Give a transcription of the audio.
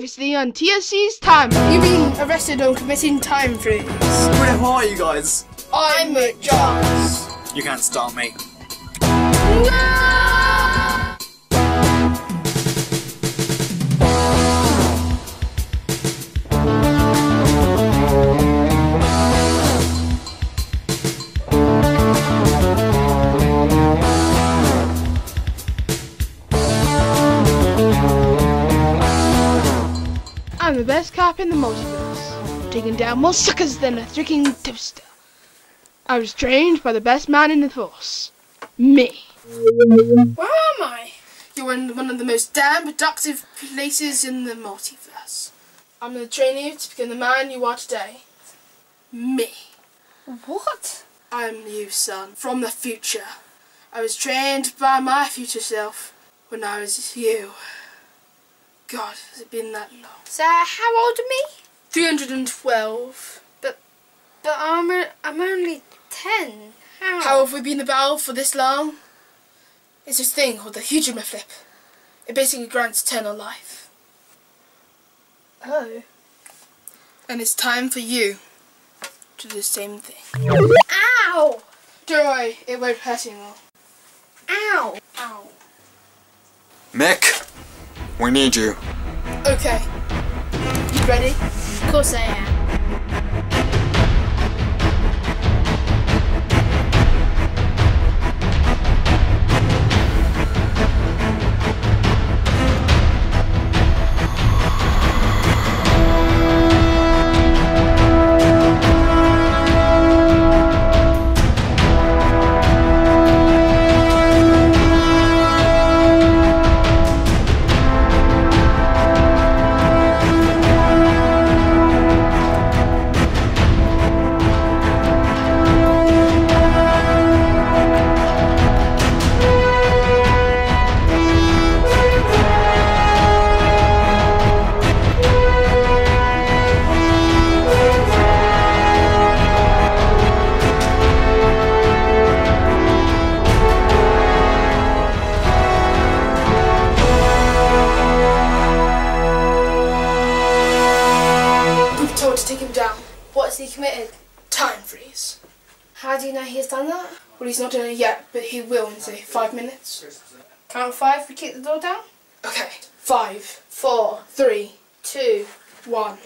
Previously on TSC's Time. You've been arrested on committing time freeze. Who the hell are you guys? I'm McJoss. You can't stop me. I'm the best cop in the multiverse, taking down more suckers than a drinking toaster. I was trained by the best man in the force, me. Where am I? You're in one of the most damn productive places in the multiverse. I'm going to train you to become the man you are today. Me. What? I'm you, son, from the future. I was trained by my future self when I was you. God, has it been that long? So how old are me? 312. But but I'm o- I'm only ten. How? How have we been about for this long? It's this thing called the Hujima Flip. It basically grants eternal life. Oh. And it's time for you to do the same thing. Ow! Don't worry, it won't hurt anymore. Ow! Ow. Mick, we need you. Okay. You ready? Of course I am. What's he committed? Time freeze. How do you know he's done that? Well, he's not done it yet, but he will in, say, five minutes. Count five. We kick the door down. Okay. Five, four, three, Two. one.